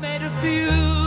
made a few.